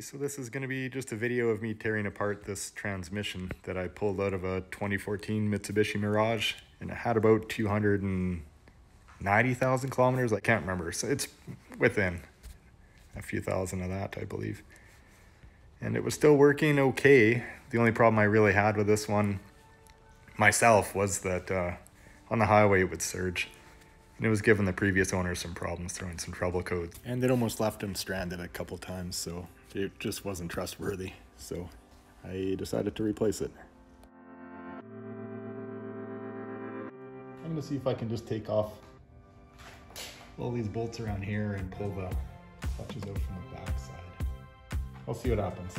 So this is going to be just a video of me tearing apart this transmission that I pulled out of a 2014 Mitsubishi Mirage and it had about 290,000 kilometers. I can't remember. So it's within a few thousand of that, I believe. And it was still working okay. The only problem I really had with this one myself was that uh, on the highway it would surge. And it was giving the previous owner some problems throwing some trouble codes. And it almost left him stranded a couple times, so it just wasn't trustworthy. So I decided to replace it. I'm gonna see if I can just take off all these bolts around here and pull the clutches out from the back side. I'll see what happens.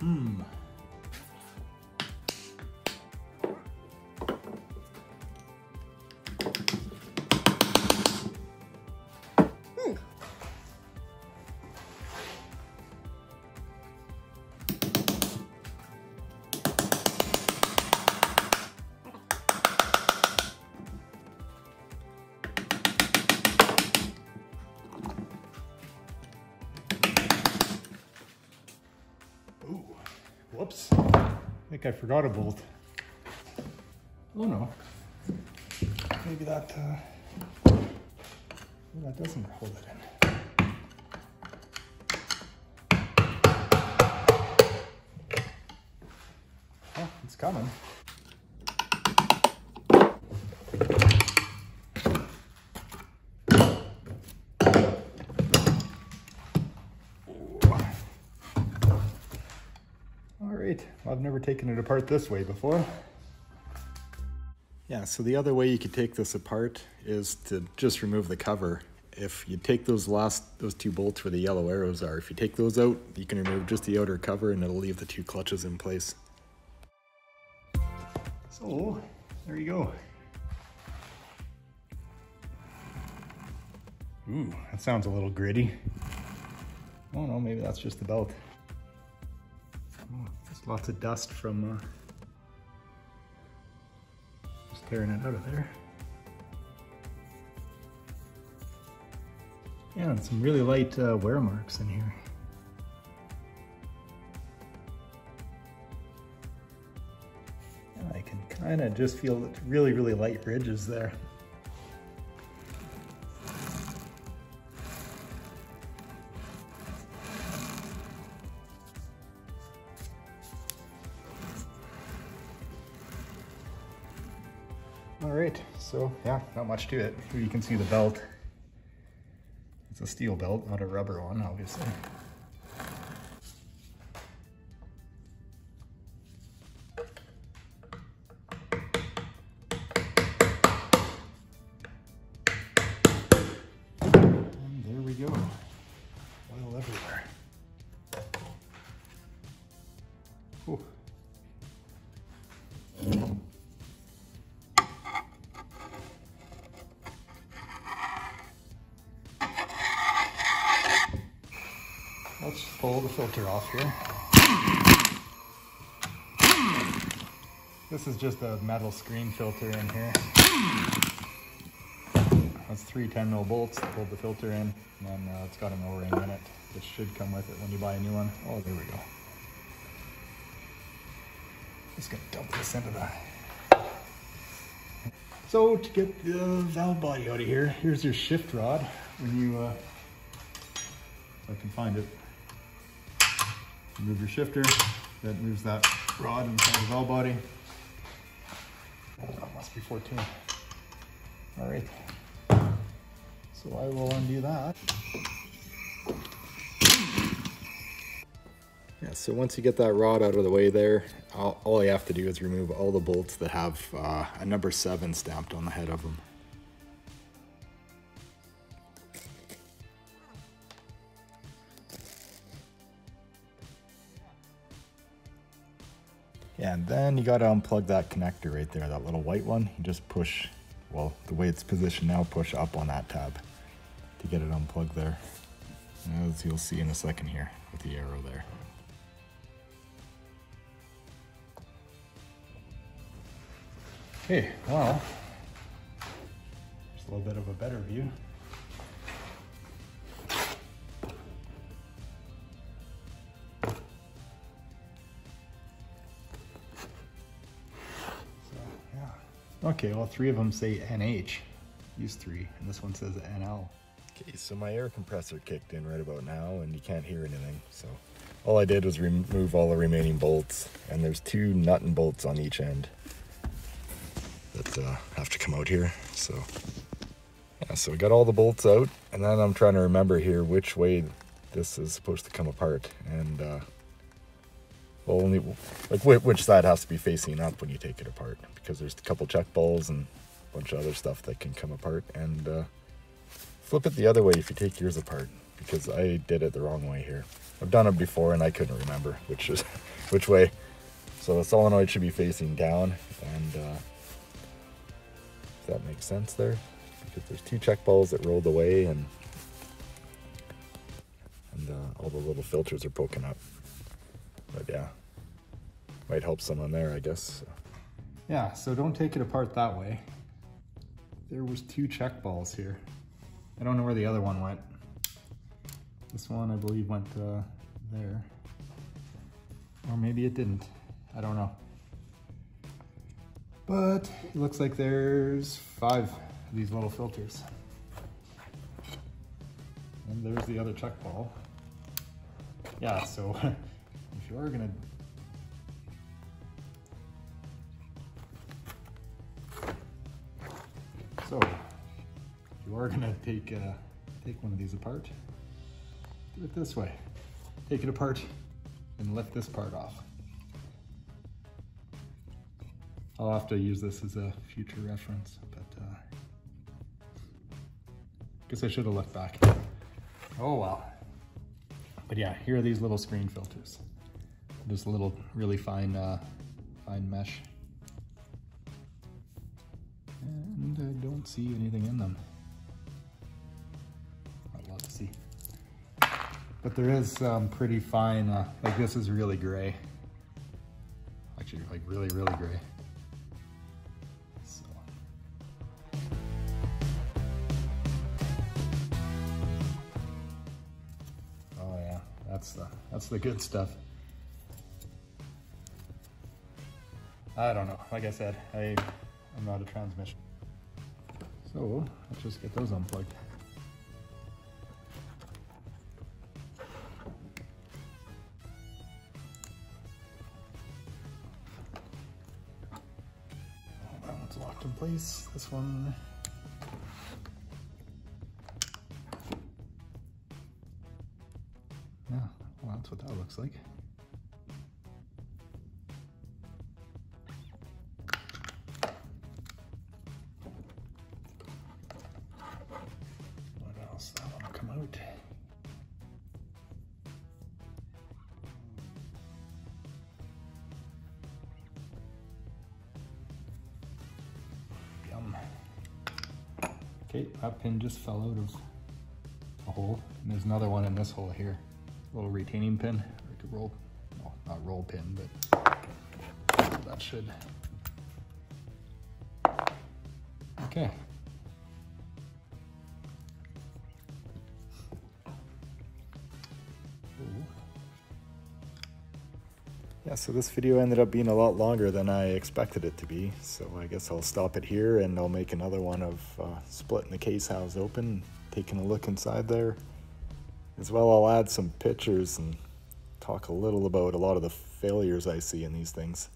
嗯。Think I forgot a bolt. Oh no. Maybe that, uh, maybe that doesn't hold it in. Oh, it's coming. Well, I've never taken it apart this way before. Yeah, so the other way you could take this apart is to just remove the cover. If you take those last, those two bolts where the yellow arrows are, if you take those out, you can remove just the outer cover and it'll leave the two clutches in place. So, there you go. Ooh, that sounds a little gritty. Oh no, maybe that's just the belt. Oh, there's lots of dust from uh, just tearing it out of there. Yeah, and some really light uh, wear marks in here. Yeah, I can kind of just feel really, really light ridges there. All right, so yeah, not much to it. Here you can see the belt. It's a steel belt, not a rubber one, obviously. And there we go. Oil everywhere. Ooh. Let's pull the filter off here. This is just a metal screen filter in here. That's three 10 mil bolts that hold the filter in, and then uh, it's got an O-ring in it. This should come with it when you buy a new one. Oh, there we go. Just gonna dump this into the. So to get the valve body out of here, here's your shift rod. When you, uh, if I can find it, Move your shifter, that moves that rod inside the valve body. That must be 14. All right. So I will undo that. Yeah, so once you get that rod out of the way there, all, all you have to do is remove all the bolts that have uh, a number seven stamped on the head of them. And then you gotta unplug that connector right there, that little white one. You just push, well, the way it's positioned now, push up on that tab to get it unplugged there. as you'll see in a second here with the arrow there. Okay, well, just a little bit of a better view. Okay, well, three of them say NH. Use three, and this one says NL. Okay, so my air compressor kicked in right about now, and you can't hear anything. So all I did was remove all the remaining bolts, and there's two nut and bolts on each end that uh, have to come out here. So yeah, so we got all the bolts out, and then I'm trying to remember here which way this is supposed to come apart, and uh, only like which side has to be facing up when you take it apart because there's a couple check balls and a bunch of other stuff that can come apart and uh, flip it the other way if you take yours apart because I did it the wrong way here. I've done it before and I couldn't remember which is which way. So the solenoid should be facing down and uh, if that makes sense there because there's two check balls that rolled away and and uh, all the little filters are poking up. But yeah, might help someone there, I guess. Yeah, so don't take it apart that way. There was two check balls here. I don't know where the other one went. This one, I believe, went uh, there. Or maybe it didn't. I don't know. But it looks like there's five of these little filters. And there's the other check ball. Yeah, so you are gonna So, you are gonna take uh, take one of these apart. Do it this way. Take it apart and lift this part off. I'll have to use this as a future reference, but uh, guess I should have looked back. Oh well. But yeah, here are these little screen filters. Just a little really fine, uh, fine mesh and I don't see anything in them. I'd love to see. But there is some um, pretty fine, uh, like this is really gray. Actually, like really, really gray. Oh yeah, that's the, that's the good stuff. I don't know. Like I said, I, I'm not a transmission. So let's just get those unplugged. locked in place. This one Yeah, well that's what that looks like. Okay, that pin just fell out of a hole. And there's another one in this hole here. Little retaining pin, a roll, well, not roll pin, but that should. Okay, Yeah, so this video ended up being a lot longer than I expected it to be. So I guess I'll stop it here and I'll make another one of uh, splitting the case house open, taking a look inside there. As well, I'll add some pictures and talk a little about a lot of the failures I see in these things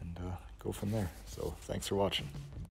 and uh, go from there. So thanks for watching.